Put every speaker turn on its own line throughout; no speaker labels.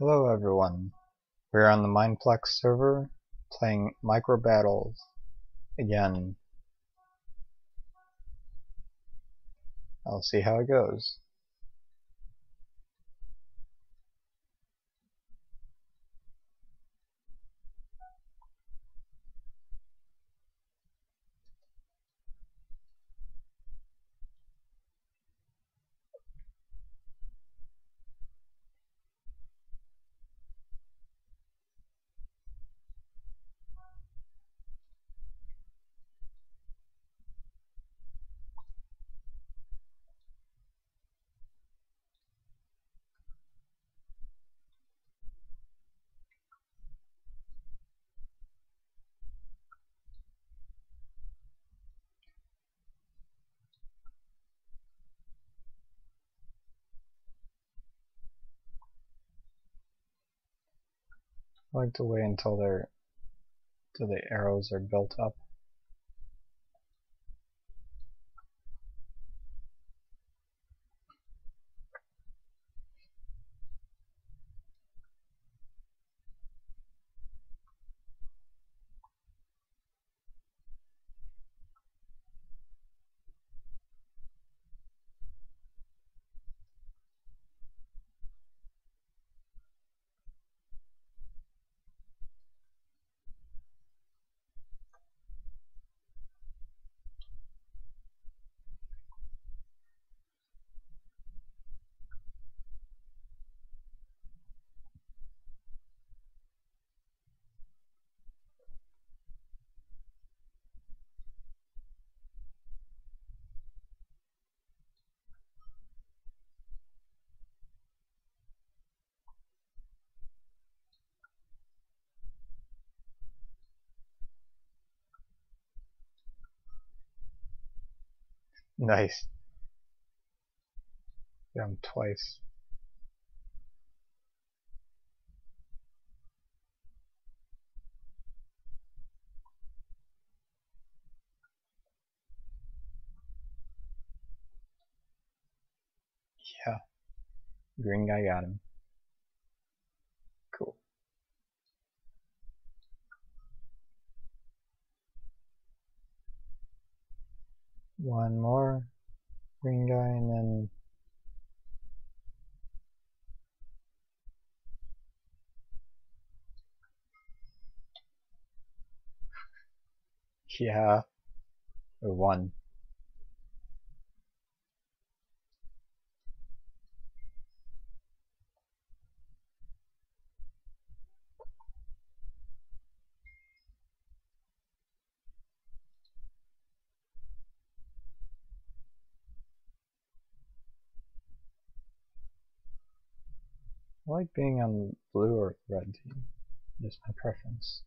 Hello everyone, we're on the Mineplex server playing Micro Battles again. I'll see how it goes. I like to wait until they're until the arrows are built up. Nice. Got him twice. Yeah. Green guy got him. One more green guy and then Yeah. One. I like being on the blue or red team. Just my preference.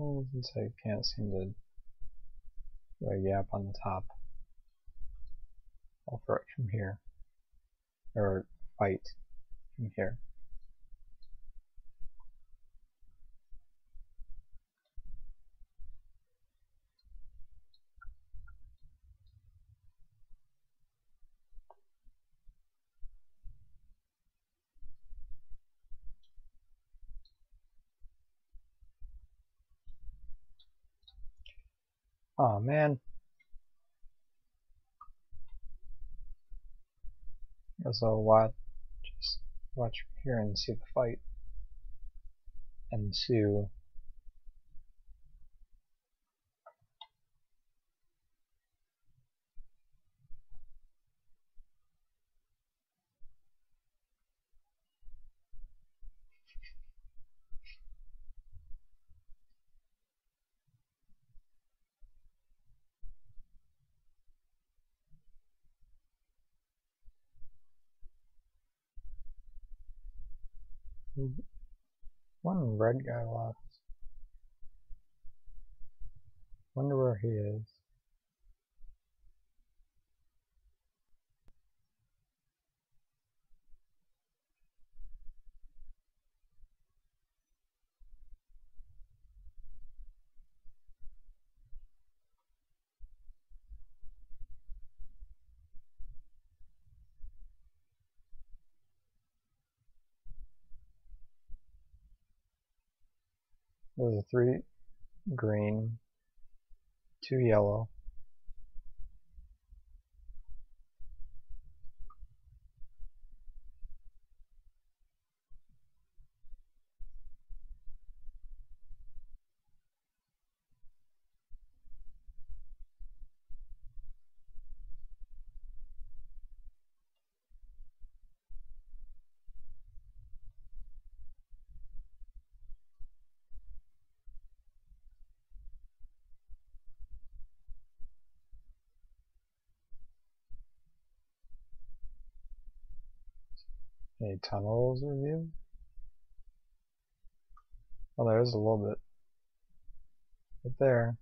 Well, since I can't seem to do a gap on the top, I'll throw it from here. Or fight from here. Oh man. I'll watch, just watch here and see the fight ensue. Mm-hmm. One red guy left. Wonder where he is. There's a three green, two yellow. Any tunnels review? Oh, there is a little bit. Right there.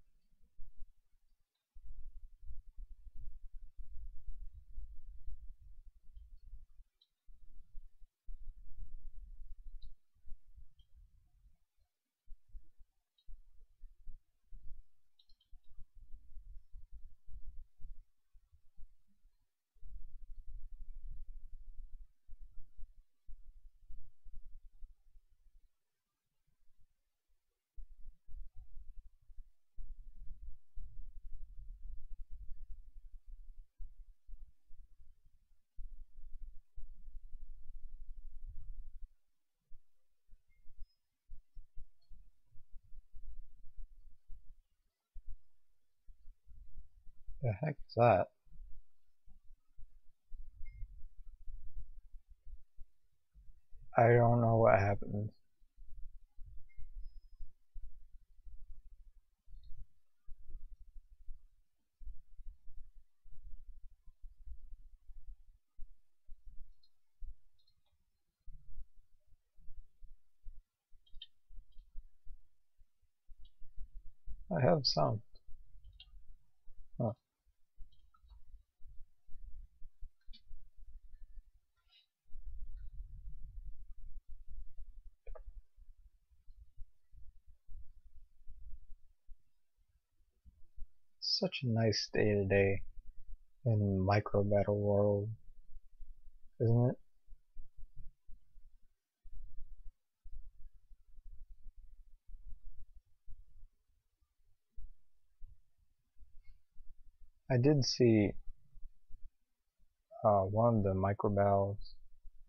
The heck is that? I don't know what happens. I have sound. Such a nice day today in Micro Battle World, isn't it? I did see uh, one of the micro battles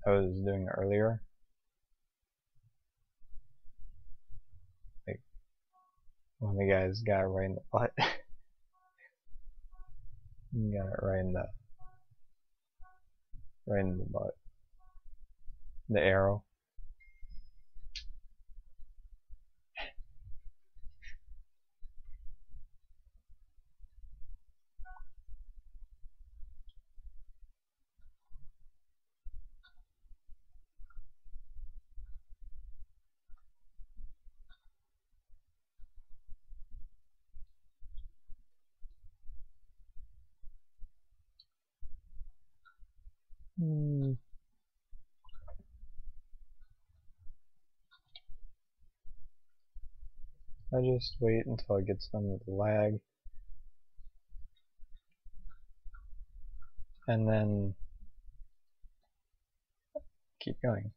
I was doing earlier. Like one of the guys got right in the butt. got it right in the right in the butt. The arrow. Hmm. I just wait until it gets done with the lag. And then keep going.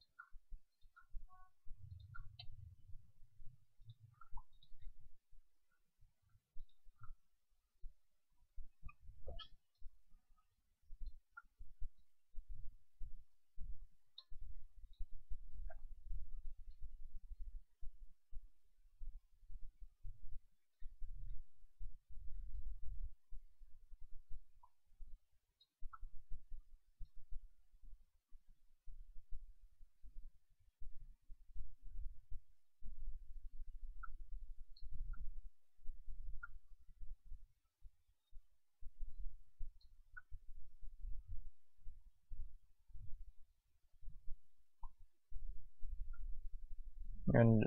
And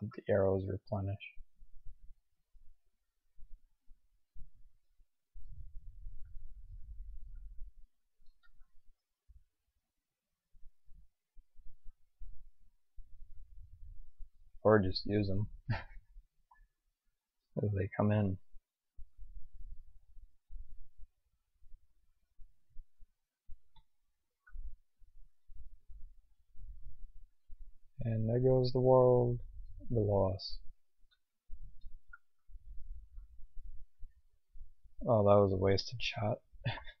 let the arrows replenish. Or just use them as they come in. And there goes the world below us. Oh, that was a wasted shot.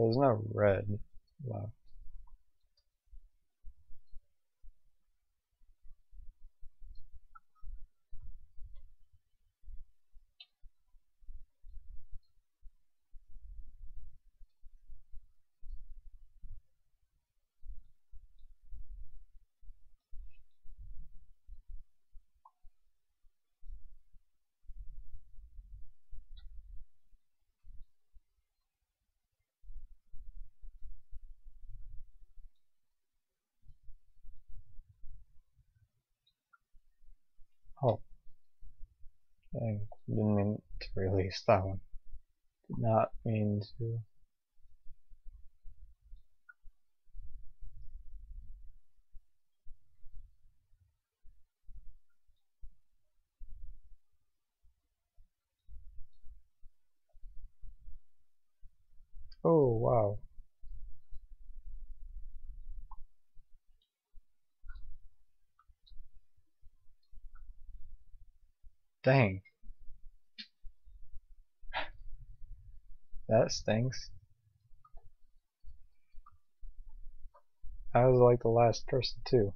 There's no red left. Oh. Dang, didn't mean to release that one. Did not mean to. Oh, wow. Dang. That stinks. I was like the last person too.